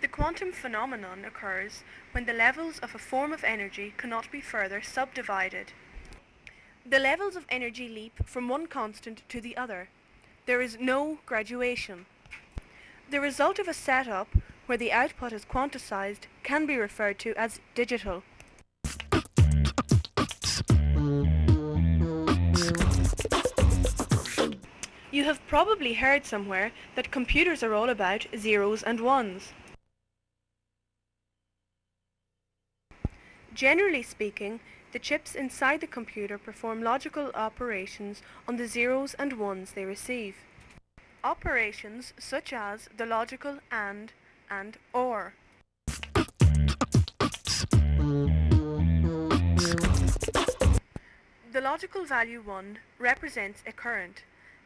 The quantum phenomenon occurs when the levels of a form of energy cannot be further subdivided. The levels of energy leap from one constant to the other. There is no graduation. The result of a setup where the output is quantized can be referred to as digital. You have probably heard somewhere that computers are all about zeros and ones. Generally speaking, the chips inside the computer perform logical operations on the zeros and ones they receive. Operations such as the logical AND and OR. The logical value 1 represents a current,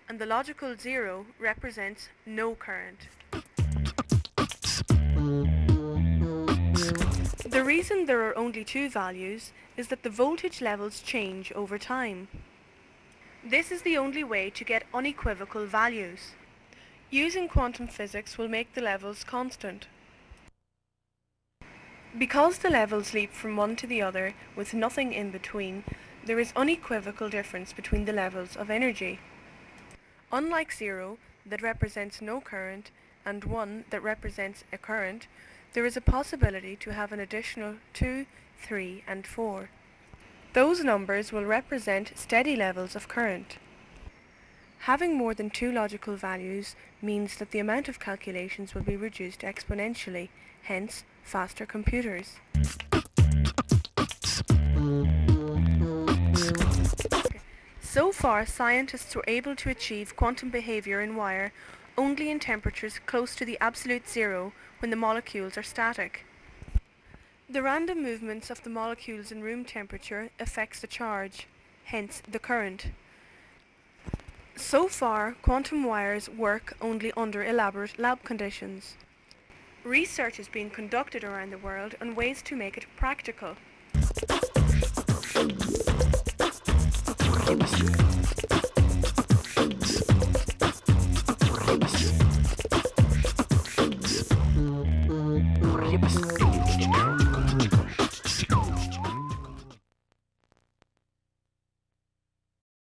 and the logical 0 represents no current. The reason there are only two values is that the voltage levels change over time. This is the only way to get unequivocal values. Using quantum physics will make the levels constant. Because the levels leap from one to the other with nothing in between, there is unequivocal difference between the levels of energy. Unlike 0, that represents no current, and 1 that represents a current, there is a possibility to have an additional 2, 3 and 4. Those numbers will represent steady levels of current. Having more than two logical values means that the amount of calculations will be reduced exponentially, hence faster computers. So far, scientists were able to achieve quantum behavior in wire only in temperatures close to the absolute zero when the molecules are static. The random movements of the molecules in room temperature affects the charge, hence the current. So far, quantum wires work only under elaborate lab conditions. Research is being conducted around the world on ways to make it practical.